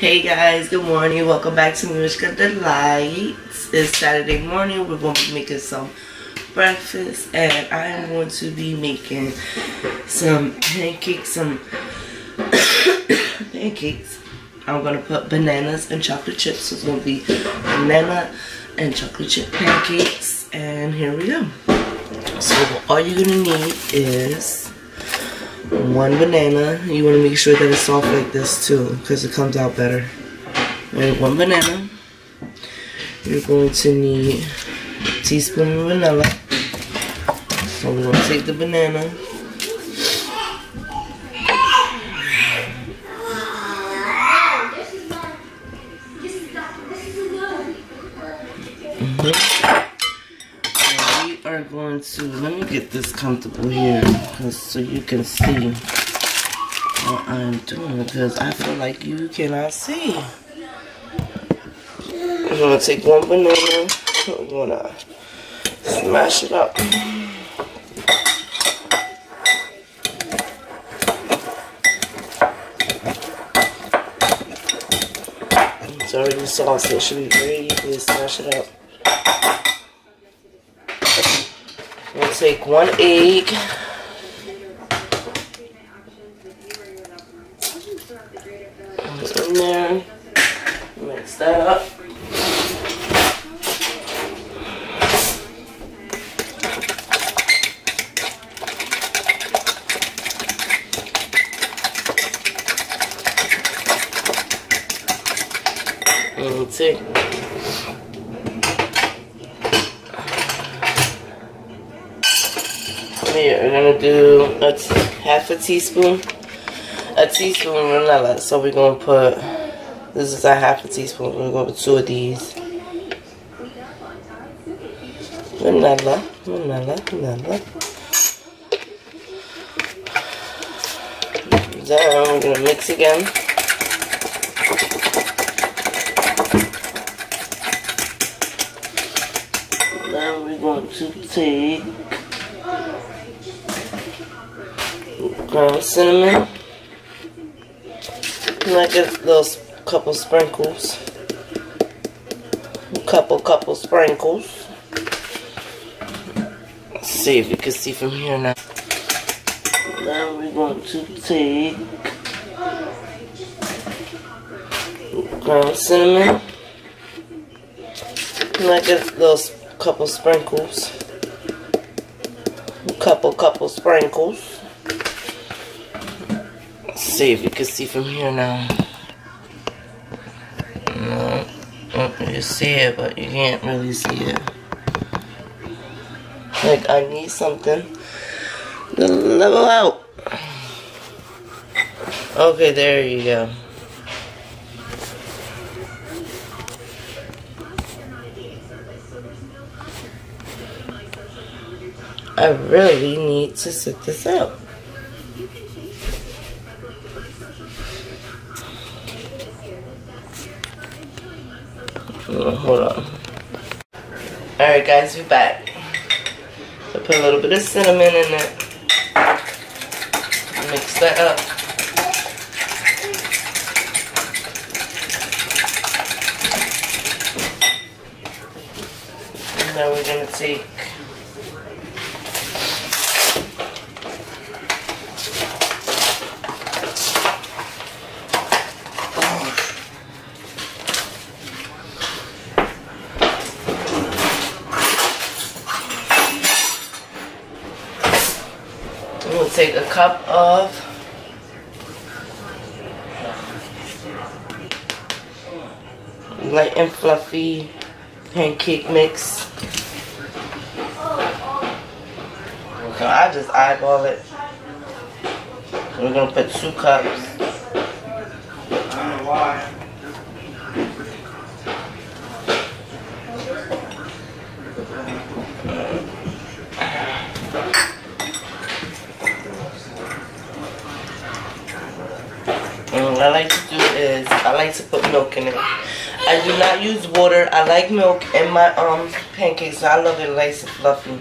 Hey guys, good morning. Welcome back to Mishka Delights. It's Saturday morning. We're going to be making some breakfast and I am going to be making some pancakes, some pancakes. I'm going to put bananas and chocolate chips. So it's going to be banana and chocolate chip pancakes. And here we go. So all you're going to need is one banana. You want to make sure that it's soft like this too, because it comes out better. And one banana. You're going to need a teaspoon of vanilla. So we're going to take the banana. Mm -hmm are going to, let me get this comfortable here so you can see what I'm doing because I feel like you cannot see. I'm going to take one banana, I'm going to smash it up. It's already saucy, it should be ready. to smash it up. Take one egg. in there. Mix that up. And we'll take Here, we're gonna do a teaspoon, a teaspoon vanilla. So we're gonna put, this is a half a teaspoon. We're gonna put two of these. Vanilla, vanilla, vanilla. Then we're gonna mix again. Then we're going to take ground cinnamon. Like a little couple sprinkles. Couple, couple sprinkles. Let's see if you can see from here now. Now we're going to take ground cinnamon. Like a little couple sprinkles. Couple, couple sprinkles see if you can see from here now. No, you see it, but you can't really see it. Like, I need something to level out. Okay, there you go. I really need to set this out. Uh, hold on. Alright guys, we're back. Put a little bit of cinnamon in it. Mix that up. And now we're gonna take We'll take a cup of light and fluffy pancake mix. So I just eyeball it. We're gonna put two cups. What I like to do is I like to put milk in it. I do not use water. I like milk in my um pancakes. I love it nice and fluffy.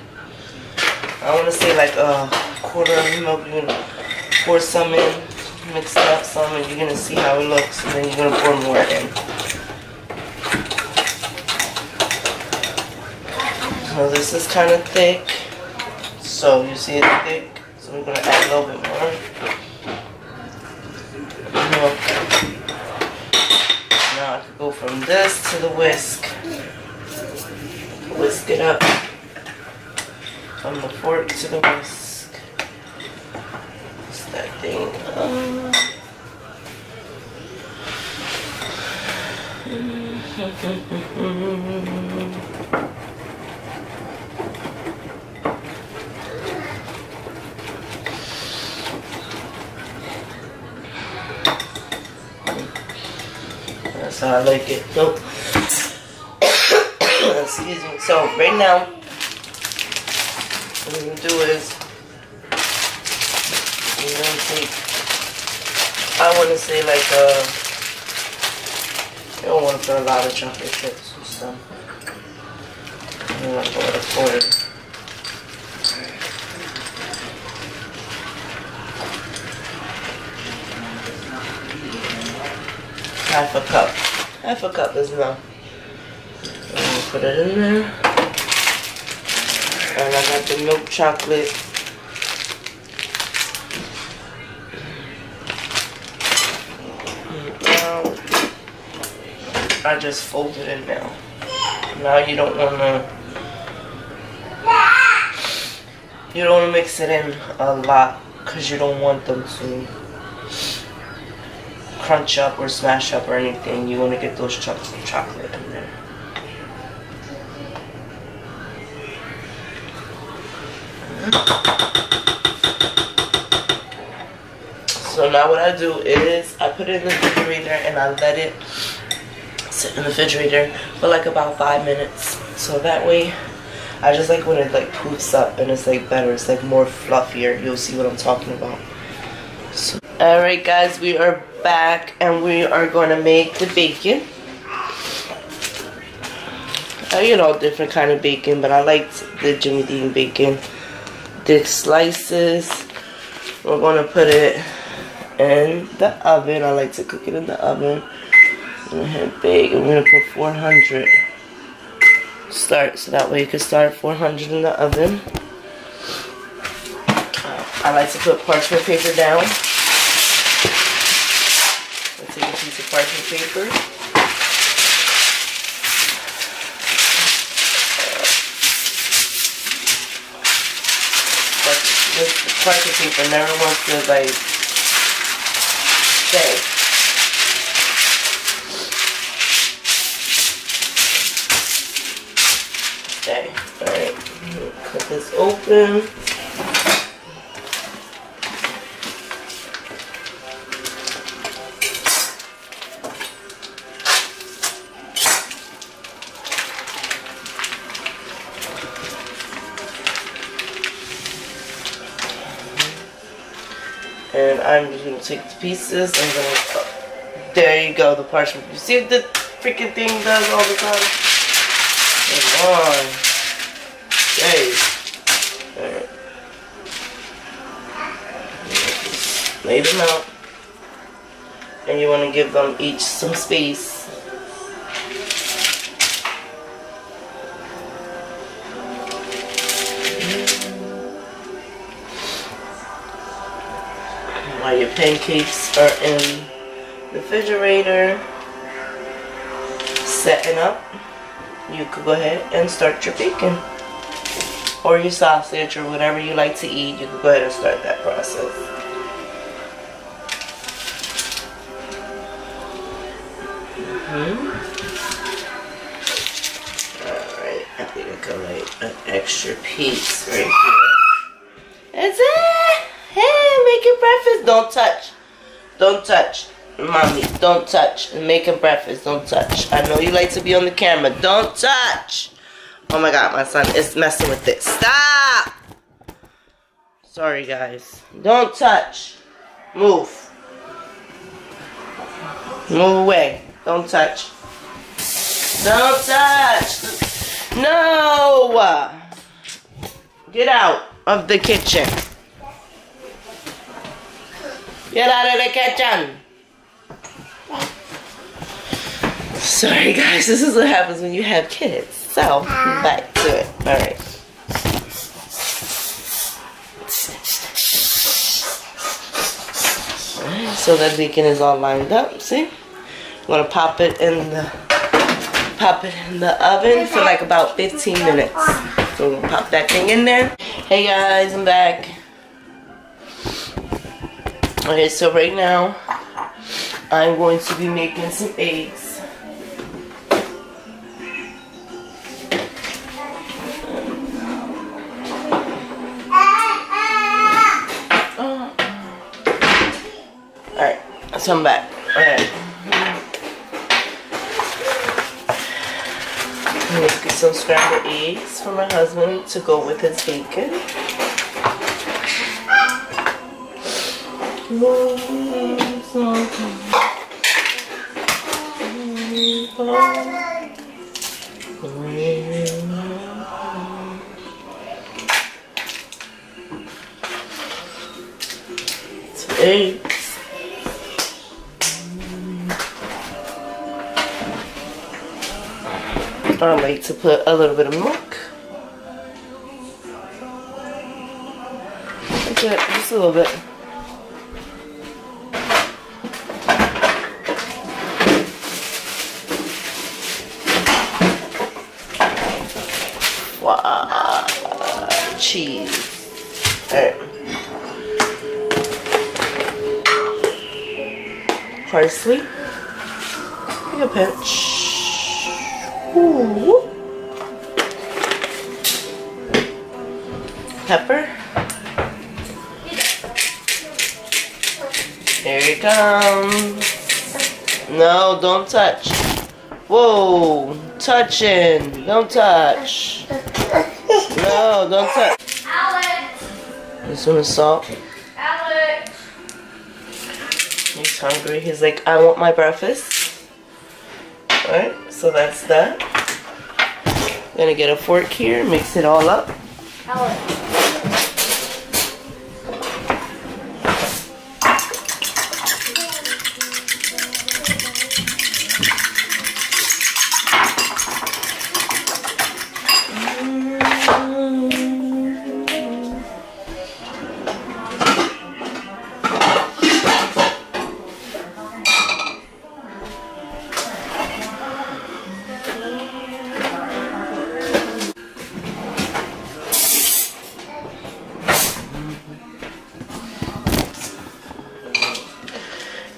I want to say like a quarter of milk. You know, pour some in. mix it up some and you're gonna see how it looks and then you're gonna pour more in. So this is kind of thick. So you see it's thick. So we're gonna add a little bit more. Now I could go from this to the whisk. Whisk it up. From the fork to the whisk. What's that thing? Uh, That's how I like it. So, excuse me. So right now, what we're gonna do is we're gonna take. I want to say like uh, I don't want to put a lot of chocolate chips and stuff. I want to go a quarter. half a cup. Half a cup is enough. And put it in there. And I got the milk chocolate. Now, I just fold it in now. Now you don't wanna you don't wanna mix it in a lot because you don't want them to crunch up or smash up or anything. You want to get those chunks of chocolate in there. Mm-hmm. So now what I do is I put it in the refrigerator and I let it sit in the refrigerator for like about five minutes. So that way I just like when it like poofs up and it's like better. It's like more fluffier. You'll see what I'm talking about. So, Alright guys, we are back and we are going to make the bacon. I get all different kind of bacon, but I like the Jimmy Dean bacon. The slices, we're going to put it in the oven. I like to cook it in the oven. Go ahead, bake, and we're going to put 400 start, so that way you can start 400 in the oven. I like to put parchment paper down. Piece of parchment paper. But this parchment paper never wants to like stay. Alright. Cut this open. Pieces and gonna. Uh, there you go, the parchment. You see what the freaking thing does all the time? Come on. Okay. Alright. Lay them out. And you want to give them each some space. Pancakes are in the refrigerator, setting up, you could go ahead and start your bacon. Or your sausage or whatever you like to eat, you could go ahead and start that process. Mm-hmm. Alright, I an extra piece right here. That's it! Making breakfast. Don't touch. Don't touch. Mommy, don't touch. Making breakfast, don't touch. I know you like to be on the camera. Don't touch. Oh my god, my son is messing with it. Stop! Sorry, guys. Don't touch. Move. Move away. Don't touch. Don't touch. No! Get out of the kitchen. Get out of the kitchen. Sorry guys, this is what happens when you have kids. So, back to it. Alright. so that bacon is all lined up, see? I'm gonna pop it in the pop it in the oven for like about 15 minutes. So we'll pop that thing in there. Hey guys, I'm back. Okay, so right now I'm going to be making some eggs. All right, so come back. Alright. Make some scrambled eggs for my husband to go with his bacon. Eggs. I like to put a little bit of milk. Just a little bit. Parsley. Take a pinch. Ooh. Pepper. Here he comes. No, don't touch. Whoa, touching. Don't touch. No, don't touch. This one is salt. Hungry. He's like, I want my breakfast. Alright, so that's that. Gonna get a fork here, mix it all up.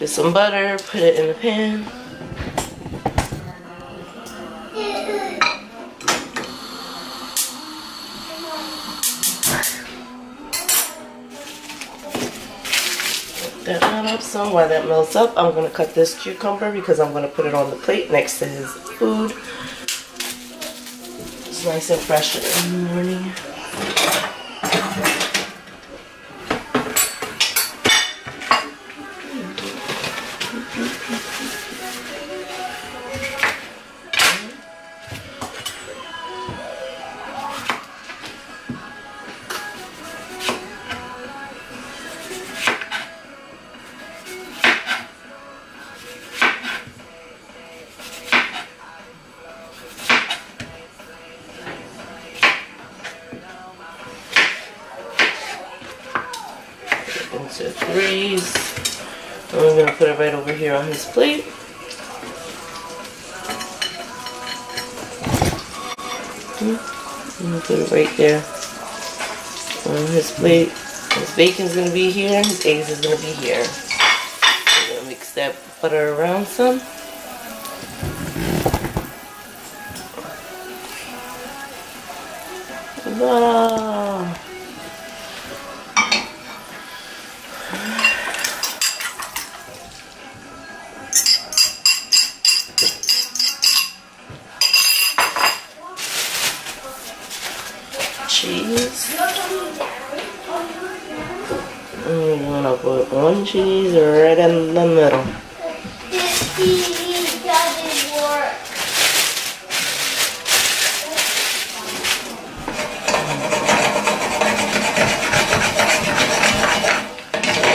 Get some butter, put it in the pan. that up. While that melts up, I'm going to cut this cucumber because I'm going to put it on the plate next to his food. It's nice and fresh in the morning. Here on his plate. I'm put it right there on his plate. His bacon's gonna be here, his eggs is gonna be here. We're gonna mix that butter around some. Cheese right in the middle. This TV doesn't work.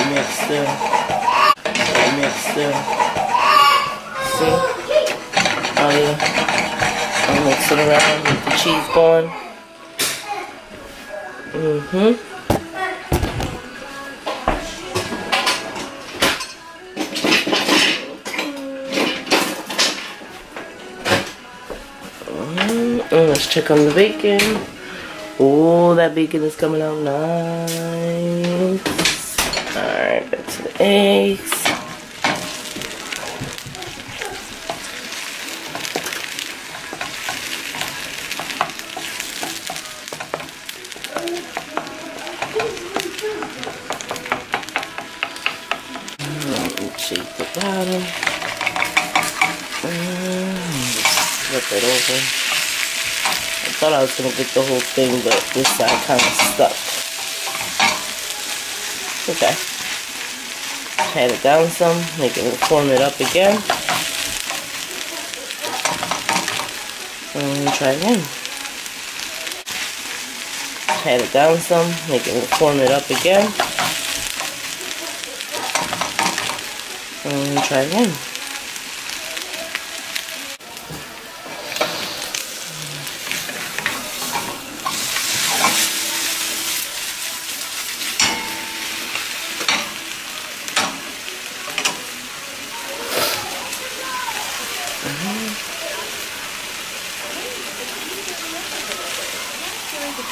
Mix the Mix the, see? Oh yeah. I'll mix it around with the cheese going. Mm-hmm. Mm, let's check on the bacon. Oh, that bacon is coming out nice. Alright, back to the eggs. Shake the bottom. Mm, flip it over. I thought I was going to get the whole thing, but this side kind of stuck. Okay. Pat it down some, make it form it up again. And try again. Pat it down some, make it form it up again. And try again. Take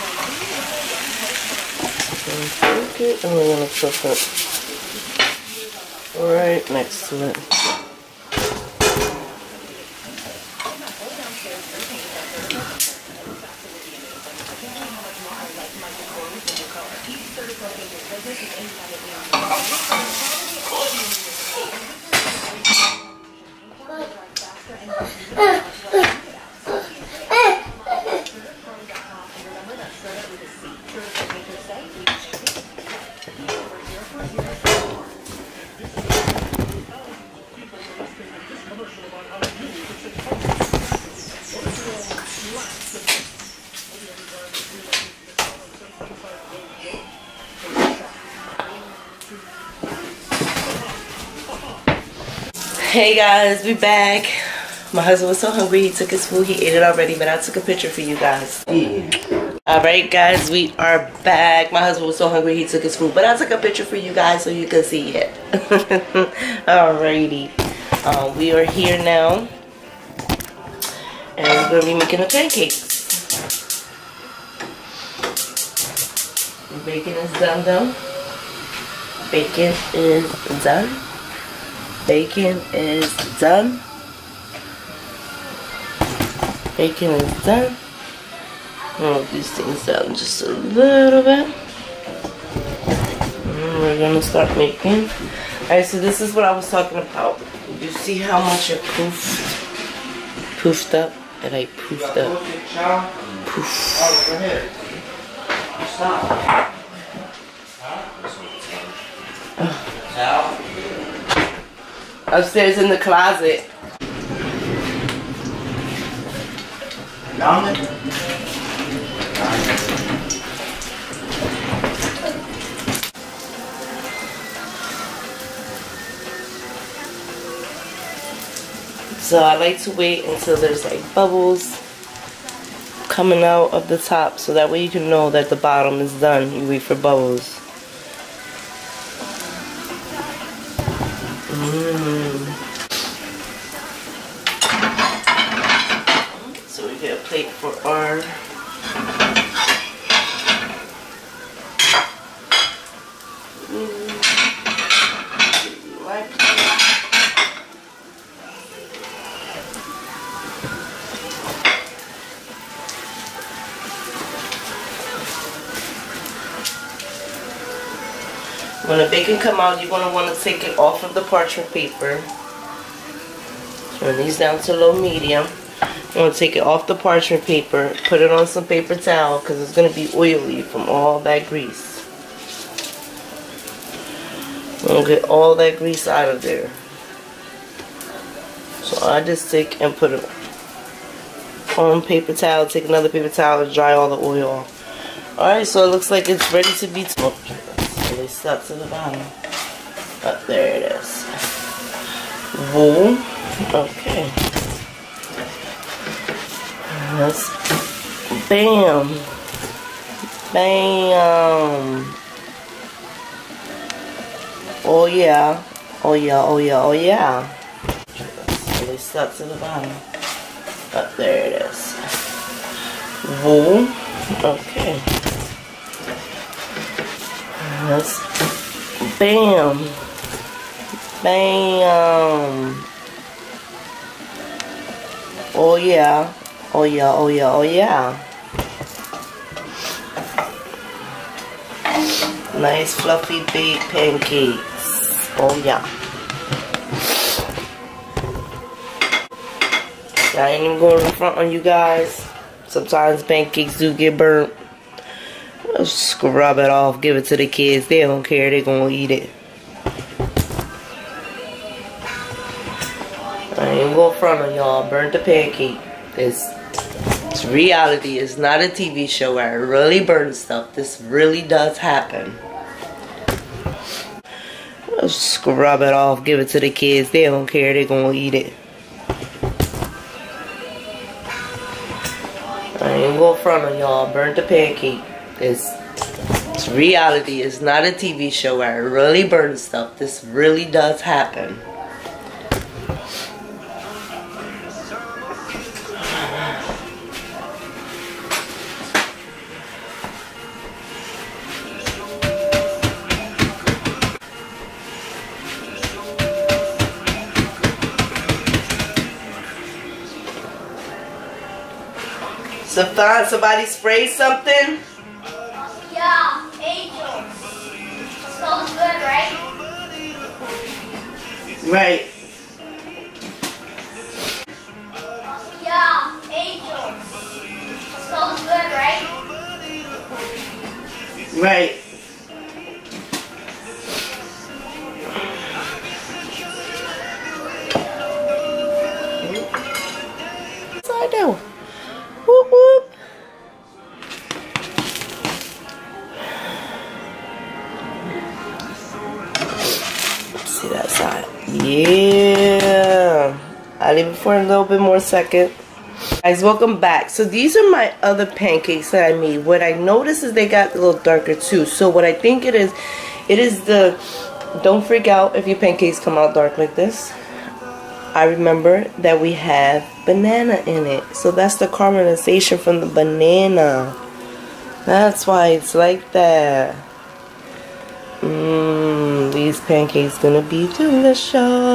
it and we're gonna cook it right next to it. Hey guys, we back. My husband was so hungry, he took his food, he ate it already, but I took a picture for you guys. Alright guys, we are back. My husband was so hungry, he took his food, but I took a picture for you guys so you can see it. Alrighty. Um, we are here now. And we're going to be making a pancake. Bacon is done though. Bacon is done. Bacon is done. Bacon is done. Move these things down just a little bit. And we're gonna start making. Alright, so this is what I was talking about. You see how much it poofed? Poofed up? It I poofed up. Poof. Upstairs in the closet. So I like to wait until there's like bubbles coming out of the top so that way you can know that the bottom is done. You wait for bubbles. You're going to want to take it off of the parchment paper. Turn these down to low medium. I'm going to take it off the parchment paper, put it on some paper towel because it's going to be oily from all that grease. We'll get all that grease out of there. So I just take and put it on paper towel, take another paper towel to dry all the oil off. Alright, so it looks like it's ready to be smoked. Oh, Really stuck to the bottom. But there it is. Boom. Okay. Let's bam. Bam. Oh yeah. Oh yeah, oh yeah, oh yeah. Really stuck to the bottom. But there it is. Boom. Okay. Let's bam. Bam. Oh yeah. Oh yeah, oh yeah, oh yeah. Nice fluffy big pancakes. Oh yeah. I ain't even going in front on you guys. Sometimes pancakes do get burnt. Scrub it off, give it to the kids. They don't care, They're gonna eat it. I ain't going front on y'all. Burnt the pancake. It's, it's reality. It's not a TV show where I really burn stuff. This really does happen. I'll scrub it off, give it to the kids. They don't care, They're gonna eat it. I ain't going front on y'all. Burnt the pancake. It's, reality. is not a TV show where I really burn stuff. This really does happen. Stefan, somebody spray something? Right. Yeah, angels. Smells good, right? Right. I'll leave it for a little bit more second. Guys, welcome back. So these are my other pancakes that I made. What I noticed is they got a little darker too. So what I think it is, it is the, don't freak out if your pancakes come out dark like this. I remember that we have banana in it. So that's the caramelization from the banana. That's why it's like that. Mmm, these pancakes gonna be delicious.